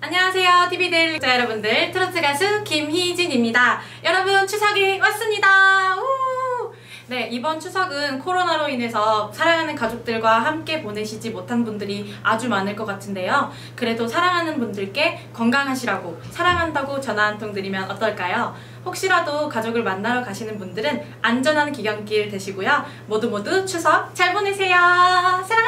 안녕하세요 TV데일리 자 여러분들. 트로트 가수 김희진입니다. 여러분 추석이 왔습니다. 우! 네 이번 추석은 코로나로 인해서 사랑하는 가족들과 함께 보내시지 못한 분들이 아주 많을 것 같은데요. 그래도 사랑하는 분들께 건강하시라고 사랑한다고 전화 한 통 드리면 어떨까요? 혹시라도 가족을 만나러 가시는 분들은 안전한 귀경길 되시고요. 모두 모두 추석 잘 보내세요. 사랑합니다.